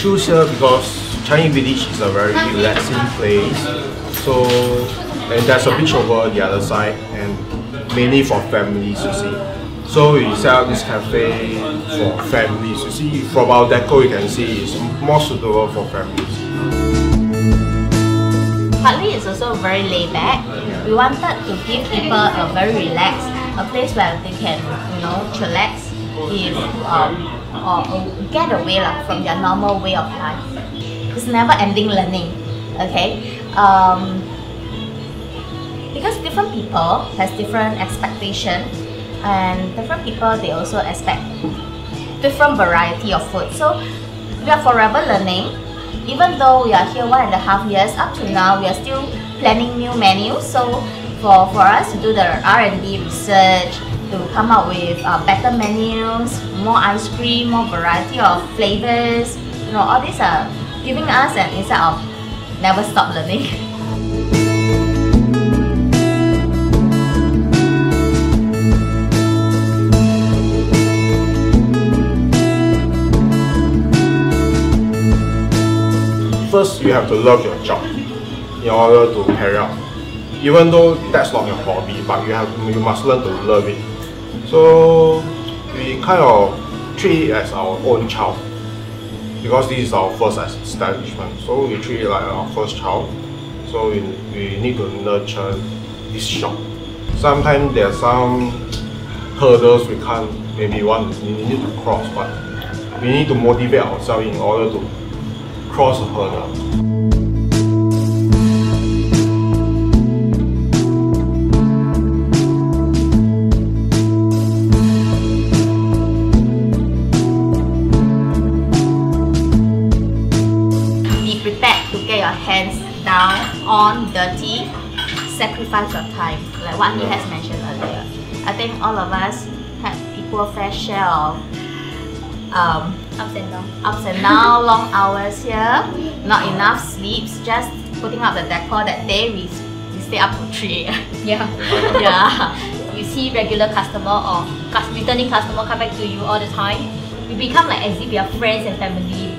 choose here because Changi Village is a very relaxing place. So, and there's a beach over the other side, and mainly for families, you see. So we set up this cafe for families. You see, from our deco, you can see it's more suitable for families. Partly it's also very laid back. We wanted to give people a very relaxed, a place where they can, you know, chillax, if um, or, get away lah, from their normal way of life. It's never ending learning. Okay. Um, because different people has different expectation and different people they also expect different variety of food. So we are forever learning even though we are here one and a half years, up to now, we are still planning new menus. So for, for us to do the R&D research, to come up with uh, better menus, more ice cream, more variety of flavors, you know, all these are giving us an insight of never stop learning. First, you have to love your job in order to carry out. Even though that's not your hobby, but you have you must learn to love it. So we kind of treat it as our own child because this is our first establishment. So we treat it like our first child. So we, we need to nurture this shop. Sometimes there are some hurdles we can't maybe want we need to cross, but we need to motivate ourselves in order to cross the hurdle. To get your hands down on dirty, sacrifice your time, like what he has mentioned earlier. I think all of us have equal fair share of um, Ups and downs. ups and down, long hours here, not enough sleeps, just putting up the decor that day we, we stay up to 3 Yeah. yeah. You see regular customer or cus- returning customer come back to you all the time. You become like as if you are friends and family